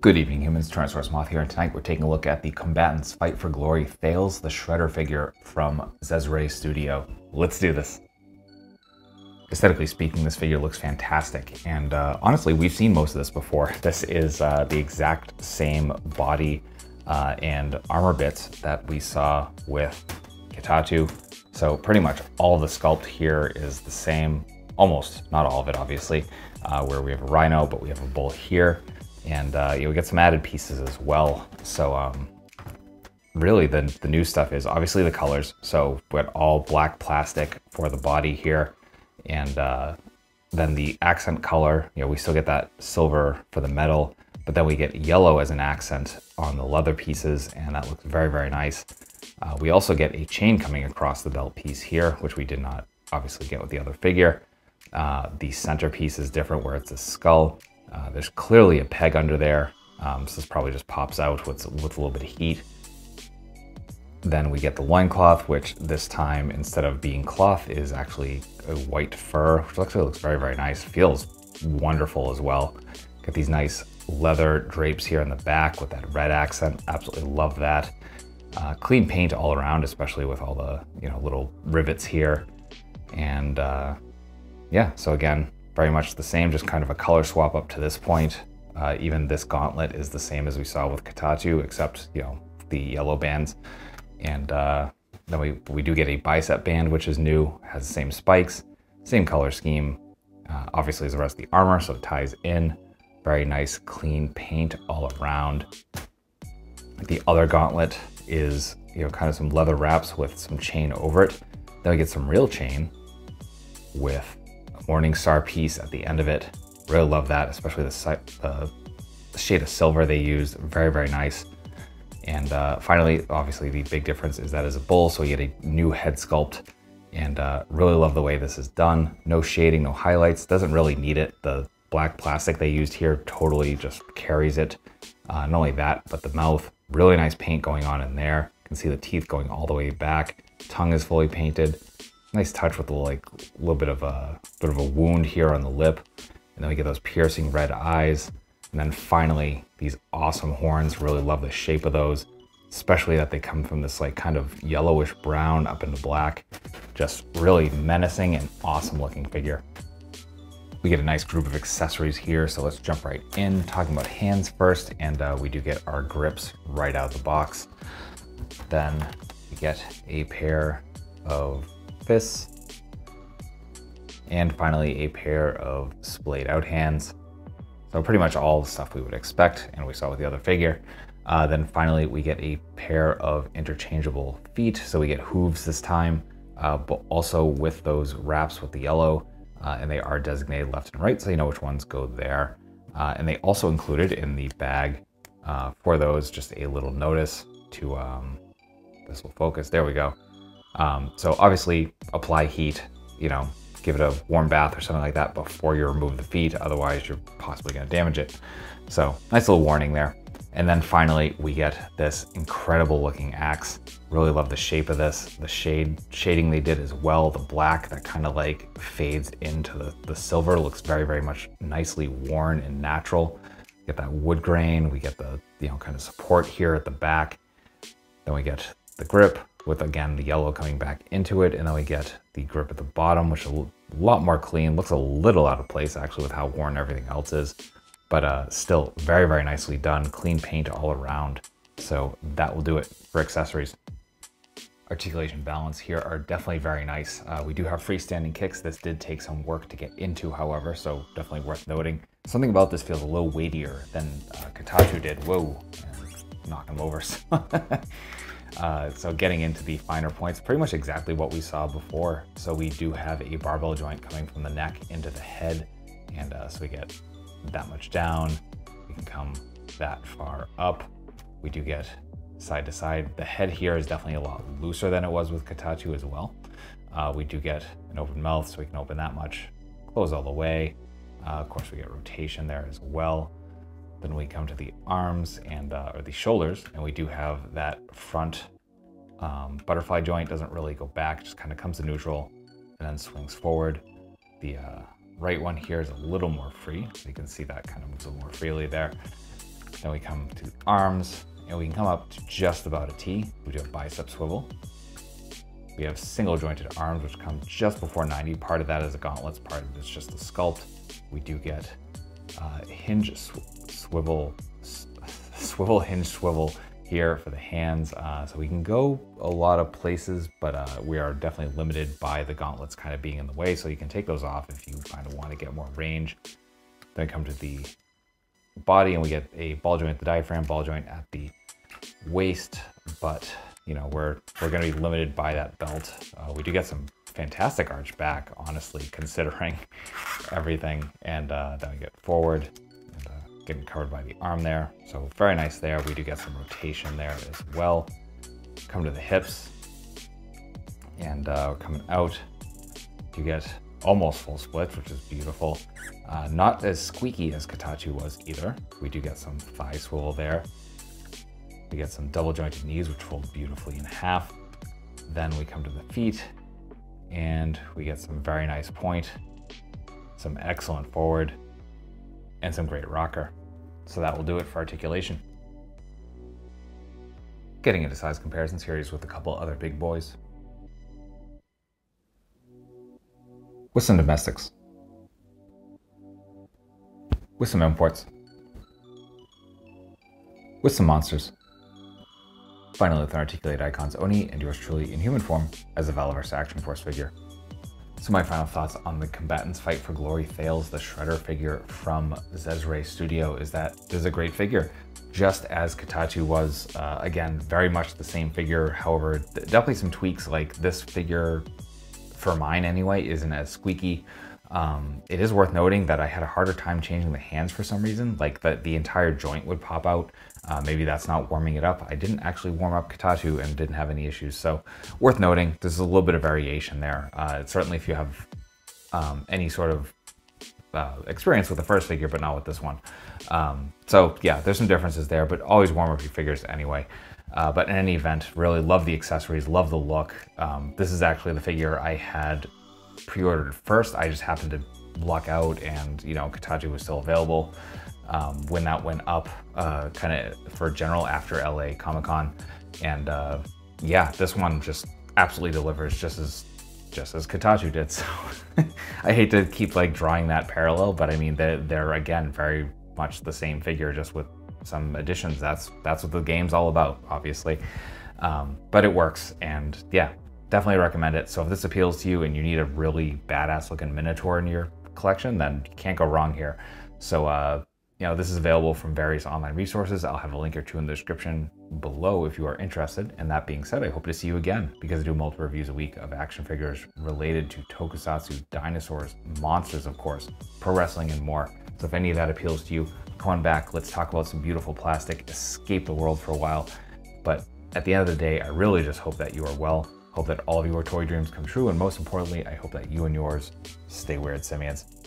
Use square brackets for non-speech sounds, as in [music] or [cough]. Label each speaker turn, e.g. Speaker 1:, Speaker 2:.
Speaker 1: Good evening, humans. Tyrannosaurus Moth here, and tonight we're taking a look at the Combatants Fight for Glory Thales the Shredder figure from XesRay Studio. Let's do this. Aesthetically speaking, this figure looks fantastic, and uh, honestly, we've seen most of this before. [laughs] This is uh, the exact same body uh, and armor bits that we saw with Kitatu. So pretty much all the sculpt here is the same, almost, not all of it obviously, uh, where we have a rhino, but we have a bull here. And uh, you know, we get some added pieces as well. So um, really the, the new stuff is obviously the colors. So we got all black plastic for the body here. And uh, then the accent color, you know, we still get that silver for the metal, but then we get yellow as an accent on the leather pieces. And that looks very, very nice. Uh, we also get a chain coming across the belt piece here, which we did not obviously get with the other figure. Uh, the centerpiece is different where it's a skull. Uh, there's clearly a peg under there. Um, so this probably just pops out with, with a little bit of heat. Then we get the loincloth, which this time, instead of being cloth, is actually a white fur, which actually looks very, very nice. Feels wonderful as well. Get these nice leather drapes here in the back with that red accent. Absolutely love that. Uh, clean paint all around, especially with all the you know little rivets here. And uh, yeah, so again, very much the same, just kind of a color swap up to this point. Uh, even this gauntlet is the same as we saw with Kitatu, except, you know, the yellow bands. And uh, then we, we do get a bicep band, which is new, has the same spikes, same color scheme, uh, obviously as the rest of the armor, so it ties in. Very nice, clean paint all around. The other gauntlet is, you know, kind of some leather wraps with some chain over it. Then we get some real chain with Morning Star piece at the end of it. Really love that, especially the, uh, shade of silver they used. Very, very nice. And uh, finally, obviously the big difference is that as a bull, so you get a new head sculpt and uh, really love the way this is done. No shading, no highlights, doesn't really need it. The black plastic they used here totally just carries it. Uh, not only that, but the mouth, really nice paint going on in there. You can see the teeth going all the way back. Tongue is fully painted. Nice touch with a like little bit of a bit of a wound here on the lip. And then we get those piercing red eyes. And then finally, these awesome horns. Really love the shape of those, especially that they come from this like kind of yellowish brown up into black. Just really menacing and awesome looking figure. We get a nice group of accessories here, so let's jump right in. Talking about hands first, and uh, we do get our grips right out of the box. Then we get a pair of fists. And finally, a pair of splayed out hands. So pretty much all the stuff we would expect, and we saw with the other figure. Uh, then finally, we get a pair of interchangeable feet. So we get hooves this time, uh, but also with those wraps with the yellow, uh, and they are designated left and right, so you know which ones go there. Uh, and they also included in the bag uh, for those just a little notice to, um, this will focus, there we go. Um, so obviously apply heat, you know, give it a warm bath or something like that before you remove the feet, otherwise you're possibly gonna damage it. So nice little warning there. And then finally, we get this incredible looking axe. Really love the shape of this, the shade shading they did as well. The black that kind of like fades into the, the silver looks very, very much nicely worn and natural. get that wood grain, we get the, you know, kind of support here at the back. Then we get the grip, with again the yellow coming back into it and then we get the grip at the bottom which is a lot more clean looks a little out of place actually with how worn everything else is but uh, still very very nicely done clean paint all around so that will do it for accessories articulation balance here are definitely very nice. Uh, we do have freestanding kicks. This did take some work to get into, however, so definitely worth noting. Something about this feels a little weightier than uh, did. Whoa, knock him over. [laughs] Uh, so getting into the finer points, pretty much exactly what we saw before. So we do have a barbell joint coming from the neck into the head. And uh, so we get that much down. We can come that far up. We do get side to side. The head here is definitely a lot looser than it was with Kitatu as well. Uh, we do get an open mouth, so we can open that much, close all the way. Uh, of course, we get rotation there as well. Then we come to the arms and uh, or the shoulders, and we do have that front um, butterfly joint doesn't really go back, just kind of comes to neutral and then swings forward. The uh, right one here is a little more free. You can see that kind of moves a little more freely there. Then we come to arms, and we can come up to just about a T. We do have bicep swivel. We have single jointed arms, which come just before 90. Part of that is a gauntlets, part of it is just the sculpt. We do get uh, hinge sw swivel, [laughs] swivel hinge swivel here for the hands. Uh, so we can go a lot of places, but uh, we are definitely limited by the gauntlets kind of being in the way. So you can take those off if you kind of want to get more range. Then come to the body and we get a ball joint at the diaphragm, ball joint at the waist, but you know, we're, we're gonna be limited by that belt. Uh, we do get some fantastic arch back, honestly, considering everything. And uh, then we get forward and uh, getting covered by the arm there. So very nice there. We do get some rotation there as well. Come to the hips and uh, coming out, you get almost full splits, which is beautiful. Uh, not as squeaky as Katachu was either. We do get some thigh swivel there. We get some double jointed knees, which fold beautifully in half. Then we come to the feet and we get some very nice point, some excellent forward, and some great rocker. So that will do it for articulation. Getting into size comparison series with a couple other big boys. With some domestics. With some imports. With some monsters. Finally, with an Articulated Icons Oni and yours truly in human form as a Valaverse Action Force figure. So my final thoughts on the Combatants Fight for Glory Thales, the Shredder figure from XesRay Studio, is that this is a great figure. Just as Katachu was, uh, again, very much the same figure. However, definitely some tweaks like this figure, for mine anyway, isn't as squeaky. Um, it is worth noting that I had a harder time changing the hands for some reason, like that the entire joint would pop out. Uh, maybe that's not warming it up. I didn't actually warm up Katatu and didn't have any issues. So worth noting, there's a little bit of variation there. Uh, certainly if you have um, any sort of uh, experience with the first figure, but not with this one. Um, so yeah, there's some differences there, but always warm up your figures anyway. Uh, but in any event, really love the accessories, love the look. Um, this is actually the figure I had pre-ordered first. I just happened to luck out and, you know, Katachu was still available um, when that went up uh, kind of for general after LA Comic Con. And uh, yeah, this one just absolutely delivers just as just as Katachu did. [laughs] So I hate to keep like drawing that parallel, but I mean they're, they're again very much the same figure, just with some additions. That's that's what the game's all about, obviously. Um, but it works, and yeah, definitely recommend it. So if this appeals to you and you need a really badass looking Minotaur in your collection, then you can't go wrong here. So, uh, you know, this is available from various online resources. I'll have a link or two in the description below if you are interested. And that being said, I hope to see you again because I do multiple reviews a week of action figures related to tokusatsu, dinosaurs, monsters, of course, pro wrestling, and more. So if any of that appeals to you, come on back. Let's talk about some beautiful plastic, escape the world for a while. But at the end of the day, I really just hope that you are well Hope that all of your toy dreams come true, and most importantly, I hope that you and yours stay weird, simians.